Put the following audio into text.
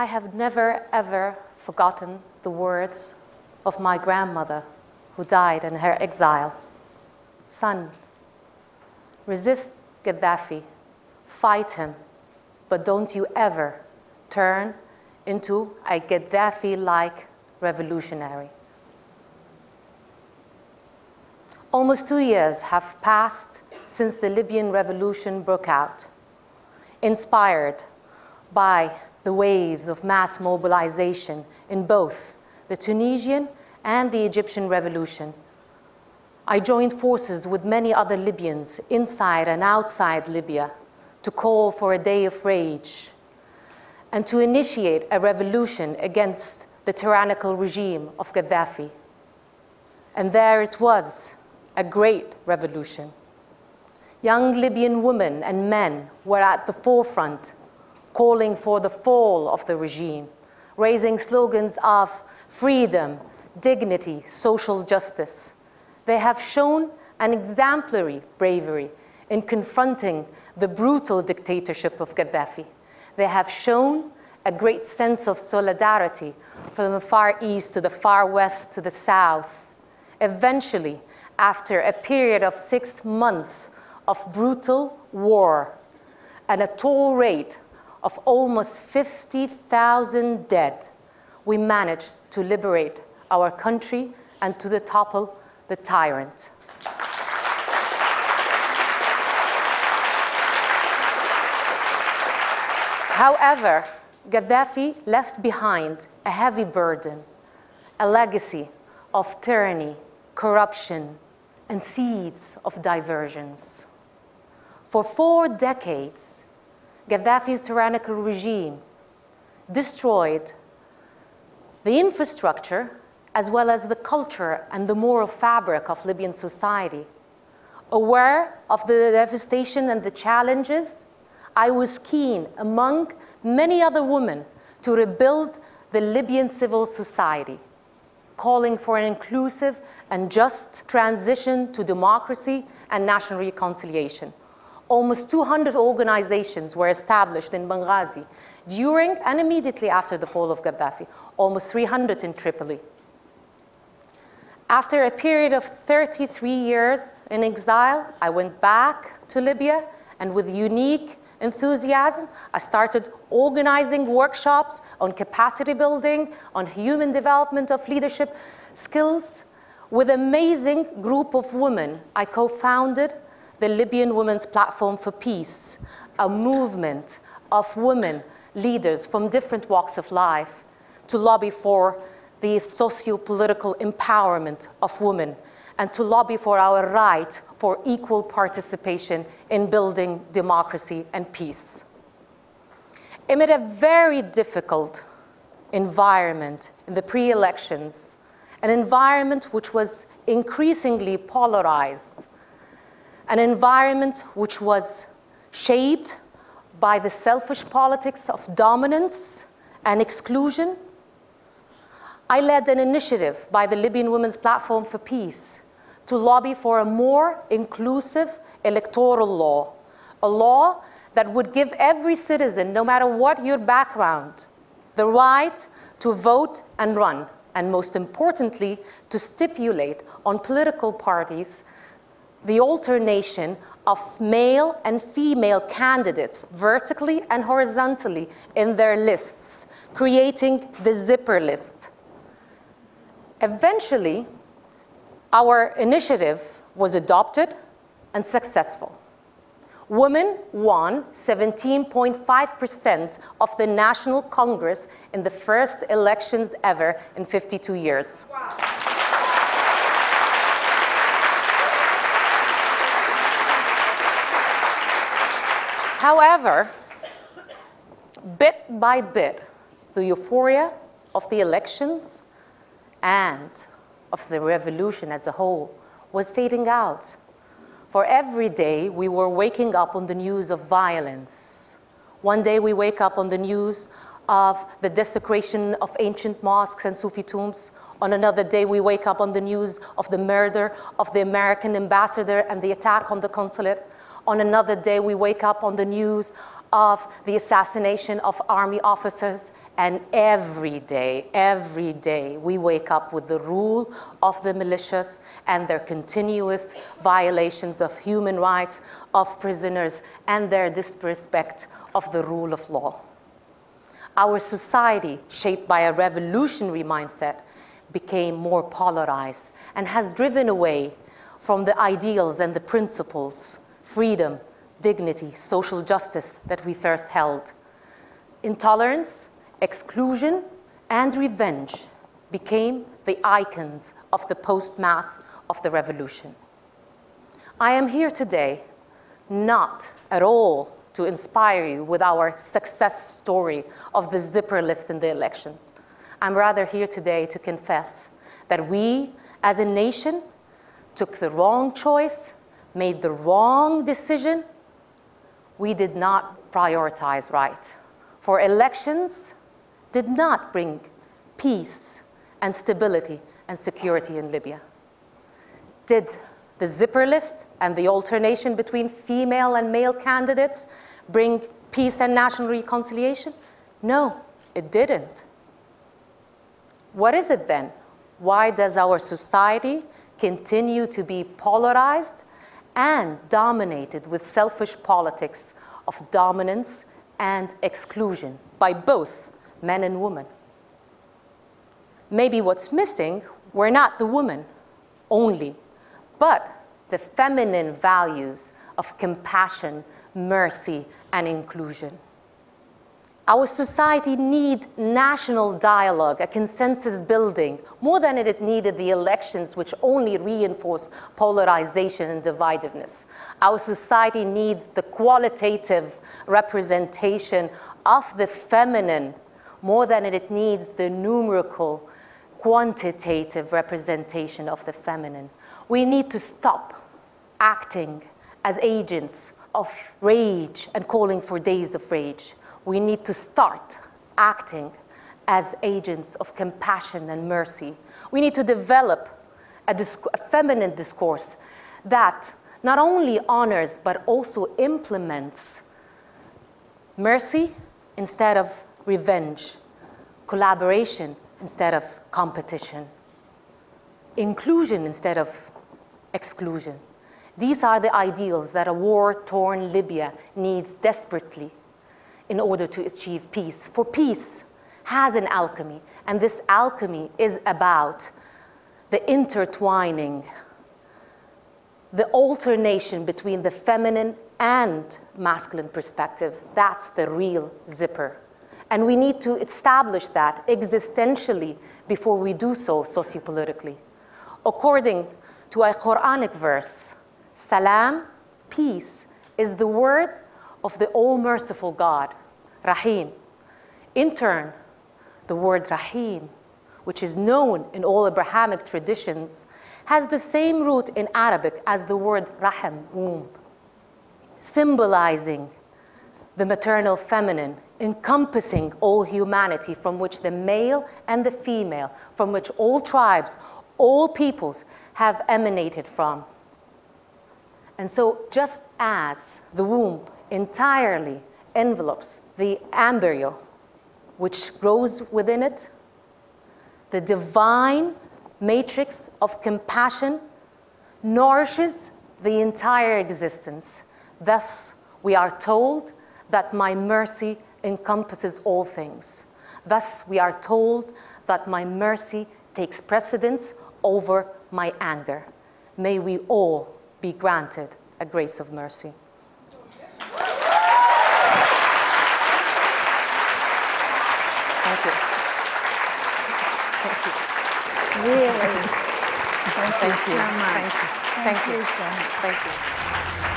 I have never, ever forgotten the words of my grandmother who died in her exile. Son, resist Gaddafi, fight him, but don't you ever turn into a Gaddafi like revolutionary. Almost two years have passed since the Libyan revolution broke out, inspired by the waves of mass mobilization in both the Tunisian and the Egyptian revolution. I joined forces with many other Libyans inside and outside Libya to call for a day of rage and to initiate a revolution against the tyrannical regime of Gaddafi. And there it was, a great revolution. Young Libyan women and men were at the forefront, calling for the fall of the regime, raising slogans of freedom, dignity, social justice. They have shown an exemplary bravery in confronting the brutal dictatorship of Gaddafi. They have shown a great sense of solidarity from the far east to the far west to the south. Eventually, after a period of six months of brutal war and a toll rate of almost 50,000 dead, we managed to liberate our country and to the topple the tyrant. However, Gaddafi left behind a heavy burden, a legacy of tyranny, corruption, and seeds of diversions. For four decades, Gaddafi's tyrannical regime destroyed the infrastructure as well as the culture and the moral fabric of Libyan society. Aware of the devastation and the challenges, I was keen, among many other women, to rebuild the Libyan civil society, calling for an inclusive and just transition to democracy and national reconciliation. Almost 200 organizations were established in Benghazi during and immediately after the fall of Gaddafi, almost 300 in Tripoli. After a period of 33 years in exile, I went back to Libya and with unique enthusiasm, I started organizing workshops on capacity building, on human development of leadership skills. With amazing group of women, I co-founded the Libyan Women's Platform for Peace, a movement of women leaders from different walks of life to lobby for the socio-political empowerment of women and to lobby for our right for equal participation in building democracy and peace. Amid a very difficult environment in the pre-elections, an environment which was increasingly polarized, an environment which was shaped by the selfish politics of dominance and exclusion. I led an initiative by the Libyan Women's Platform for Peace to lobby for a more inclusive electoral law, a law that would give every citizen, no matter what your background, the right to vote and run, and most importantly, to stipulate on political parties the alternation of male and female candidates vertically and horizontally in their lists, creating the zipper list. Eventually, our initiative was adopted and successful. Women won 17.5% of the National Congress in the first elections ever in 52 years. Wow. However, bit by bit, the euphoria of the elections and of the revolution as a whole was fading out. For every day, we were waking up on the news of violence. One day, we wake up on the news of the desecration of ancient mosques and Sufi tombs. On another day, we wake up on the news of the murder of the American ambassador and the attack on the consulate. On another day, we wake up on the news of the assassination of army officers And every day, every day, we wake up with the rule of the militias and their continuous violations of human rights of prisoners and their disrespect of the rule of law. Our society, shaped by a revolutionary mindset, became more polarized and has driven away from the ideals and the principles, freedom, dignity, social justice that we first held. Intolerance, exclusion, and revenge became the icons of the post-math of the revolution. I am here today not at all to inspire you with our success story of the zipper list in the elections. I'm rather here today to confess that we, as a nation, took the wrong choice, made the wrong decision. We did not prioritize right. For elections did not bring peace and stability and security in Libya. Did the zipper list and the alternation between female and male candidates bring peace and national reconciliation? No, it didn't. What is it then? Why does our society continue to be polarized and dominated with selfish politics of dominance and exclusion by both men and women? Maybe what's missing were not the woman only, but the feminine values of compassion, mercy, and inclusion. Our society needs national dialogue, a consensus building, more than it needed the elections, which only reinforce polarization and divisiveness. Our society needs the qualitative representation of the feminine more than it needs the numerical, quantitative representation of the feminine. We need to stop acting as agents of rage and calling for days of rage we need to start acting as agents of compassion and mercy. We need to develop a, a, feminine discourse that not only honors but also implements mercy instead of revenge, collaboration instead of competition, inclusion instead of exclusion. These are the ideals that a war-torn Libya needs desperately in order to achieve peace. For peace has an alchemy, and this alchemy is about the intertwining, the alternation between the feminine and masculine perspective. That's the real zipper. And we need to establish that existentially before we do so sociopolitically. According to a Quranic verse, salam, peace, is the word of the all-merciful God. Rahim. In turn, the word Rahim, which is known in all Abrahamic traditions, has the same root in Arabic as the word Rahim, womb, symbolizing the maternal feminine, encompassing all humanity from which the male and the female, from which all tribes, all peoples have emanated from. And so just as the womb entirely envelopes the embryo, which grows within it, the divine matrix of compassion nourishes the entire existence. Thus, we are told that my mercy encompasses all things. Thus, we are told that my mercy takes precedence over my anger. May we all be granted a grace of mercy. Thank you. Thank you. Really. Thank, Thank you so much. Thank you. Thank you. you so much. Thank you.